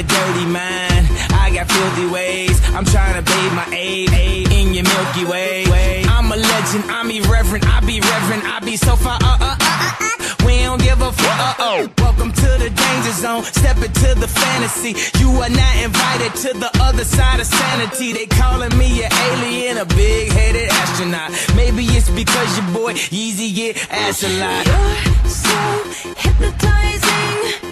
a dirty mind. I got filthy ways. I'm trying to bathe my aid, in your Milky Way. I'm a legend. I'm irreverent. I be reverent. I be so far. Uh, uh, uh, uh, uh. We don't give a fuck. Uh oh. Welcome to the danger zone. Step into the fantasy. You are not invited to the other side of sanity. They calling me an alien, a big headed astronaut. Maybe it's because your boy Yeezy get ass a lot. You're so hypnotizing.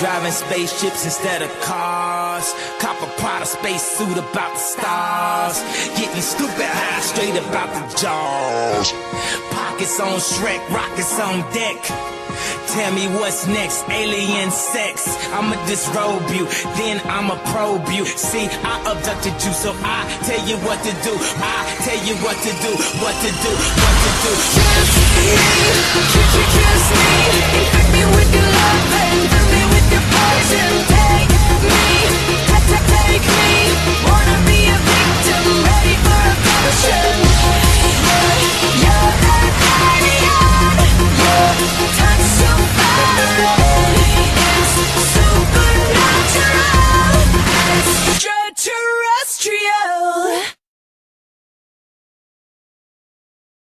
Driving spaceships instead of cars. Cop a Prada space suit about the stars. Getting stupid high straight about the jaws. Pockets on Shrek, rockets on deck. Tell me what's next, alien sex. I'ma disrobe you, then I'ma probe you. See, I abducted you, so I tell you what to do. I tell you what to do, what to do, what to do. Kiss me, kiss, kiss me,